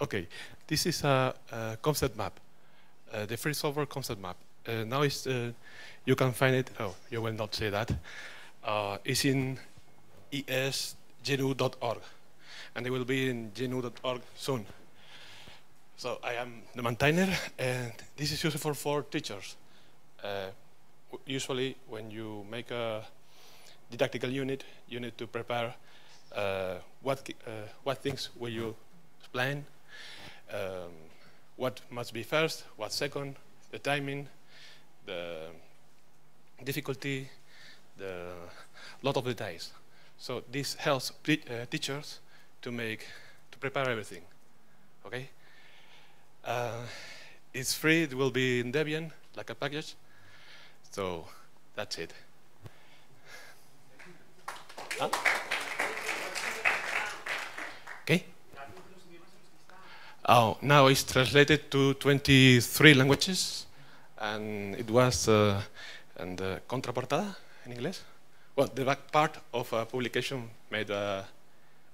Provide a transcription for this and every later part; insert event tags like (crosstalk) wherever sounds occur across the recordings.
Okay, this is a, a concept map, uh, the free software concept map. Uh, now it's, uh, you can find it, oh, you will not see that. Uh, it's in esgnu.org, and it will be in gnu.org soon. So I am the maintainer, and this is useful for teachers. Uh, usually, when you make a didactical unit, you need to prepare uh, what, what things will you explain, um, what must be first, what second, the timing, the difficulty, the lot of details. So this helps uh, teachers to make, to prepare everything, okay? Uh, it's free, it will be in Debian, like a package. So that's it. Huh? Oh, now it's translated to 23 languages, and it was uh, and uh, contraportada in English. Well, the back part of a publication made uh,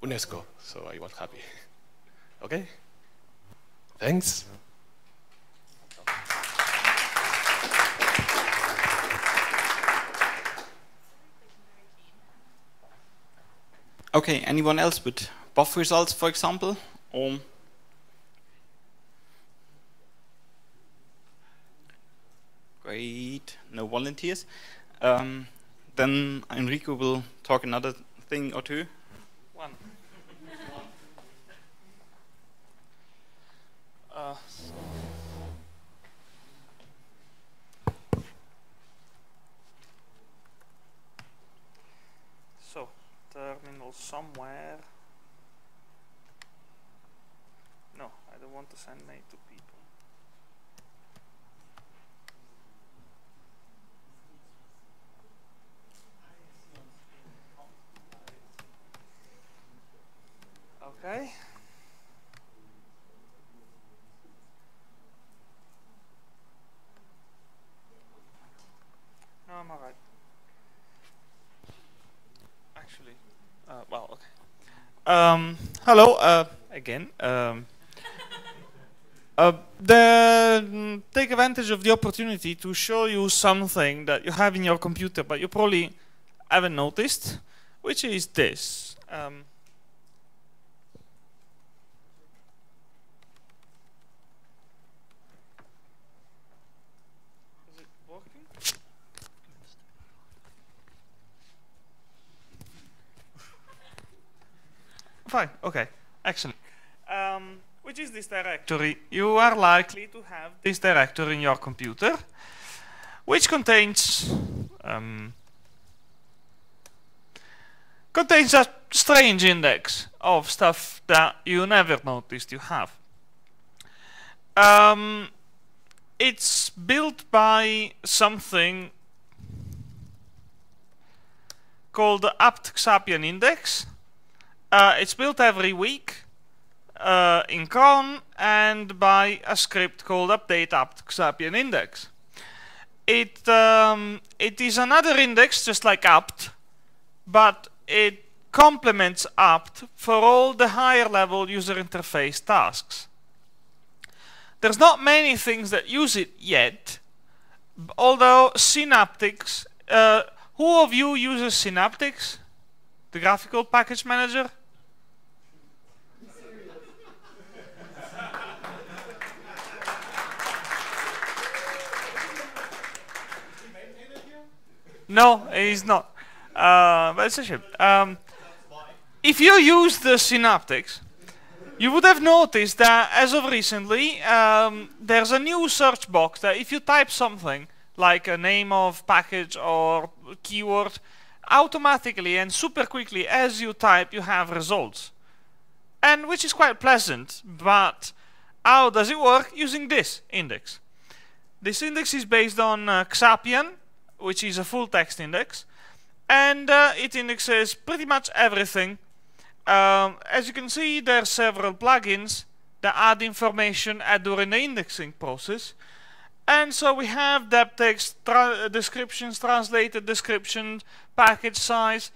UNESCO, so I was happy. (laughs) Okay. Thanks. Okay, anyone else with BoF results, for example? Or Great, no volunteers. Um, then Enrico will talk another thing or two. One. (laughs) uh, so, terminal somewhere. No, I don't want to send mail to people. Okay. No, I'm alright. Actually, uh, well, okay. Um, hello, uh, again. Um, (laughs) uh, the, take advantage of the opportunity to show you something that you have in your computer, but you probably haven't noticed, which is this. Um, Fine, okay, excellent. Um, which is this directory? You are likely to have this directory in your computer, which contains um, contains a strange index of stuff that you never noticed you have. Um, it's built by something called the apt Xapian index. Uh, it's built every week uh, in cron and by a script called update apt Xapian index. It um, it is another index just like apt, but it complements apt for all the higher level user interface tasks. There's not many things that use it yet, although Synaptics, uh, who of you uses Synaptics? The graphical package manager? No, he's not. Uh, but it's a shame. Um, if you use the Synaptics, you would have noticed that as of recently, um, there's a new search box that if you type something like a name of package or keyword, automatically and super quickly as you type, you have results. And which is quite pleasant, but how does it work? Using this index. This index is based on uh, Xapian, which is a full text index, and uh, it indexes pretty much everything um, as you can see, there are several plugins that add information during the indexing process. And so we have debtags, tra descriptions, translated descriptions, package size.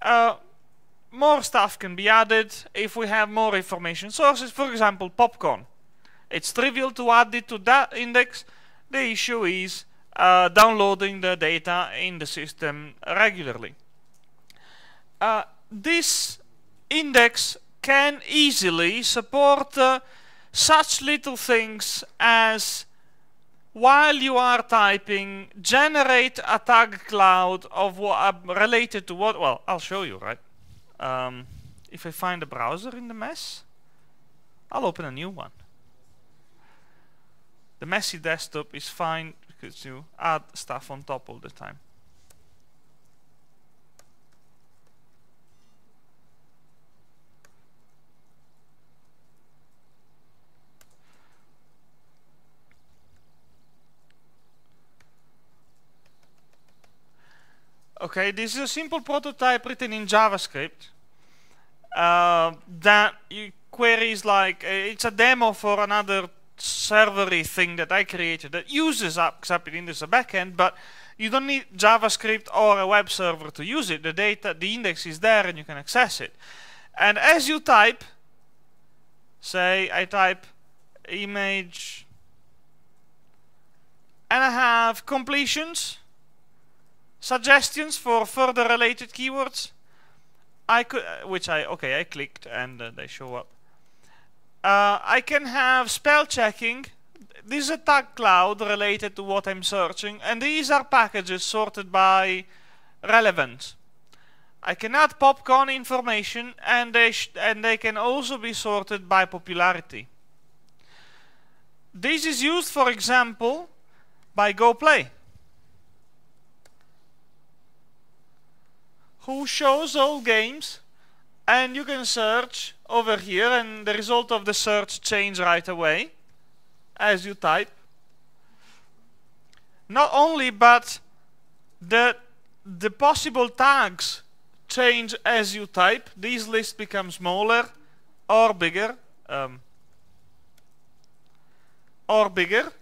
Uh, more stuff can be added if we have more information sources. For example, popcon. It's trivial to add it to that index. The issue is uh, downloading the data in the system regularly. Uh, this index can easily support uh, such little things as while you are typing, generate a tag cloud of what uh, related to what. Well, I'll show you, right? Um, if I find a browser in the mess, I'll open a new one. The messy desktop is fine because you add stuff on top all the time. Okay, this is a simple prototype written in JavaScript. Uh, that queries like uh, it's a demo for another servery thing that I created that uses Xapian as a backend, but you don't need JavaScript or a web server to use it. The data, the index is there, and you can access it. And as you type, say I type image, and I have completions suggestions for further related keywords. I could, which I okay, I clicked and uh, they show up. Uh, I can have spell checking. This is a tag cloud related to what I'm searching, and these are packages sorted by relevance. I can add popcon information, and they and they can also be sorted by popularity. This is used, for example, by GoPlay. who shows all games and you can search over here and the result of the search change right away as you type. Not only but the the possible tags change as you type. These lists become smaller or bigger. Um, or bigger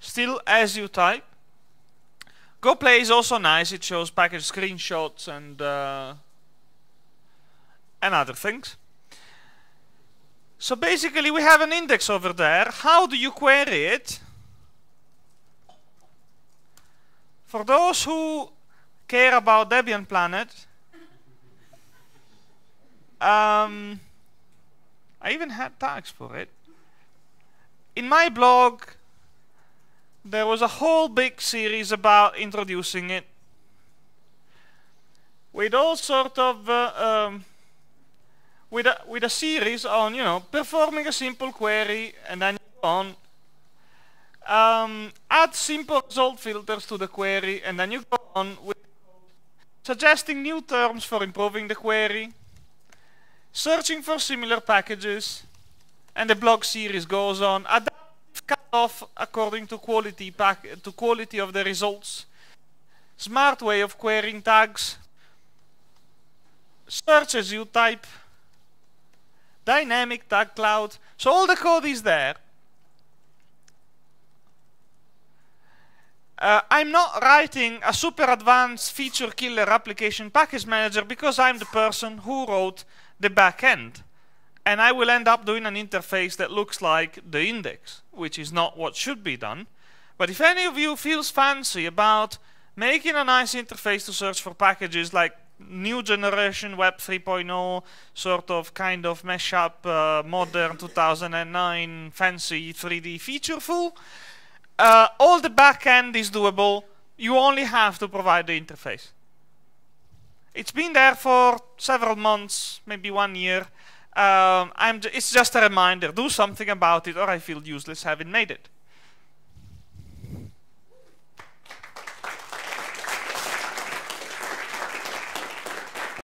still as you type. GoPlay is also nice. It shows package screenshots and uh, and other things. So basically we have an index over there. How do you query it? For those who care about Debian Planet, um, I even had tags for it. In my blog, there was a whole big series about introducing it with all sort of uh, um, with a with a series on you know performing a simple query and then on um, add simple result filters to the query and then you go on with suggesting new terms for improving the query searching for similar packages and the blog series goes on cut off according to quality pack to quality of the results. Smart way of querying tags. Search as you type. Dynamic tag cloud. So all the code is there. Uh, I'm not writing a super advanced feature killer application package manager because I'm the person who wrote the backend and I will end up doing an interface that looks like the index, which is not what should be done. But if any of you feels fancy about making a nice interface to search for packages like new generation web 3.0 sort of kind of mesh up uh, modern 2009 fancy 3d featureful. Uh, all the backend is doable. You only have to provide the interface. It's been there for several months maybe one year. Um, it's just a reminder, do something about it or I feel useless having made it.